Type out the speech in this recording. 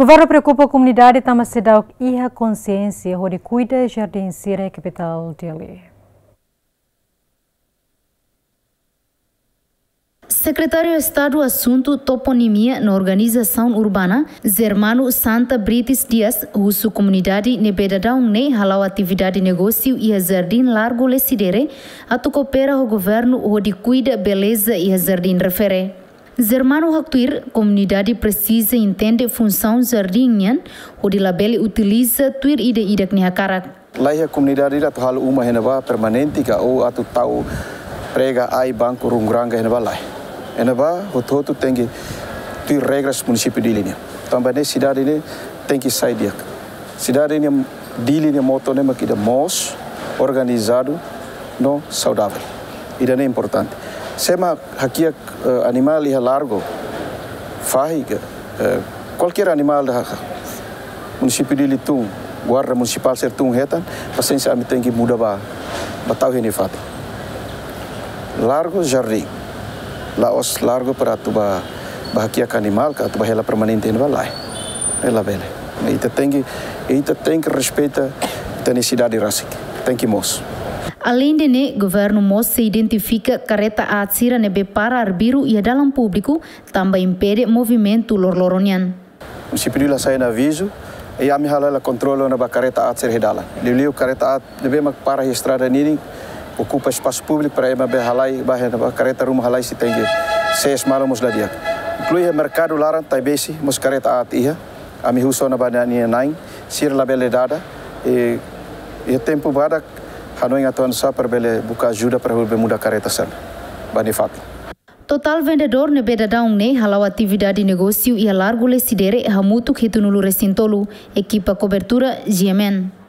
Governo preocupa a comunidade Tamacedauk e a consciência onde cuida Jardim Sira, capital dele. Secretário de Estado Assunto Toponimia na Organização Urbana, Zermano Santa Britis Dias, uso comunidade nebedadão ne halau atividade negócio e a jardim largo lesidere, atu coopera o governo onde cuida beleza e a jardim refere. Zermano Haktuir, comunidade precisa entender função jardim onde labele utiliza tuir ide idak ni hakarak. Lá a comunidade ira tu halu uma renova permanente ka ou atu tau prega ai banco rungranga renova lá. Renova o todo tem que ter regras município de linha. Também a cidade tem que sair dia. Cidade ini di linha moto ne makida mos organizado no saudável. Isso é importante. Sema aqui uh, animal ia largo, fahiga, uh, qualquer animal da município de Litung, guarda municipal sertung hetan, paciência me tem que mudar ba, batau ini fat. Largo jardim, lá os largo para tu ba bahagia animal, que tu ba ela permanente no balai, ela bela. Ita tem que, ita tem que respeitar a necessidade rasik, tem que mos. Além de ne, governo Mos se identifica careta atsira nebe para arbiru e dalam público, também impede movimento lorloronian. O município de sai na aviso, e a minha hala controla na careta atsira redala. Liliu careta at deve mak para estrada nini, ocupa espaço público para ema be halai, ba careta rumah halai se tem seis malam mos lá dia. Inclui mercado laran taibesi mos careta at iha, a mi na banani nine, sir la beledada, e e tempo bada Hanoi atuan só para bele buka ajuda para ele mudar careta sana. Bani fato. Total vendedor ne bedadão ne halau atividade negócio e a largo le sidere hamutuk hitunulu recintolu, equipa cobertura GMN.